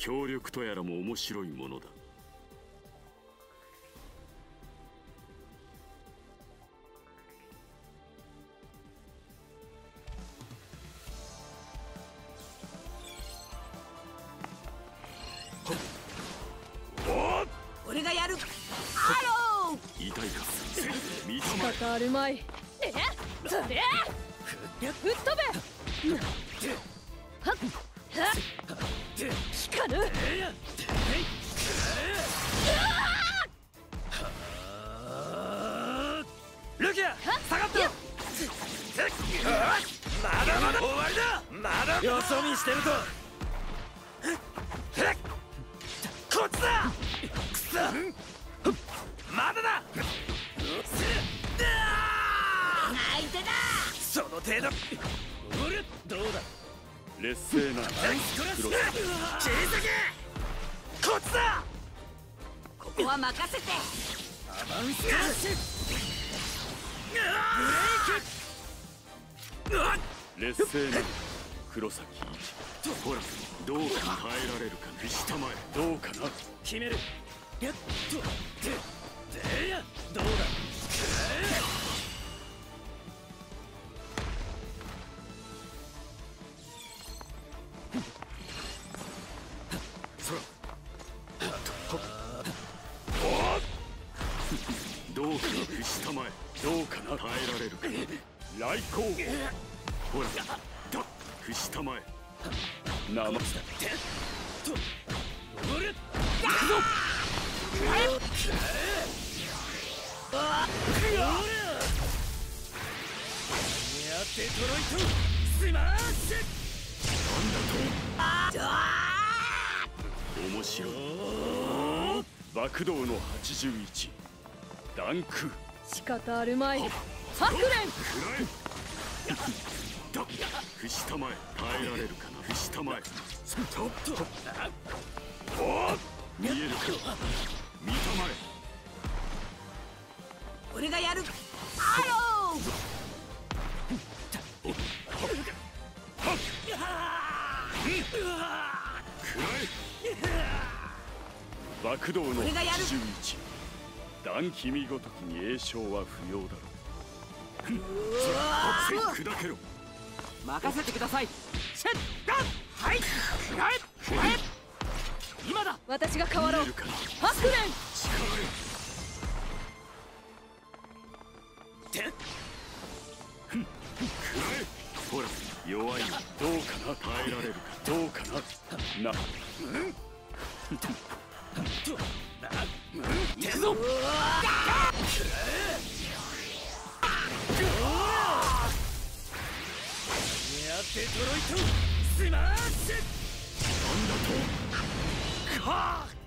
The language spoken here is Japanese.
協力とやらも面白いものだ。俺がやる。アロ痛いか見た仕まえ。方あるまいえ？それ？吹っ飛べはっはっ光るルキア下がってまだまだ。終わりだまだ。よそ見してると。こっちだ。くそ。まだだ。相手だ。その程度劣勢な黒切り裂けこっちだここは任せて。アバンスカッシュブレイク劣勢な黒崎一。ほらどうか耐えられるかね。下前どうかな。決める。やっとででや。ど前どうかな耐えられるか来光ほらだ下前生だと俺行くぞやってトロイトスマッシ面白い。爆動の81ダンク。仕方あるまい。ハクレン！くらえだ藤田前耐えられるかな。藤田前とっと。お見えるか見たまえ。俺がやる。アロくらえ爆動の俺がやる。81断気見ごときに栄唱は不要だろう。そら砕けろ任せてください。シェッガン！はい！今だ。私が変わろう。ハクレン。力てくらえほら。弱い。よどうかな？耐えられるか。どうかな？な。行くデトロイトスマッシュなんだとかドア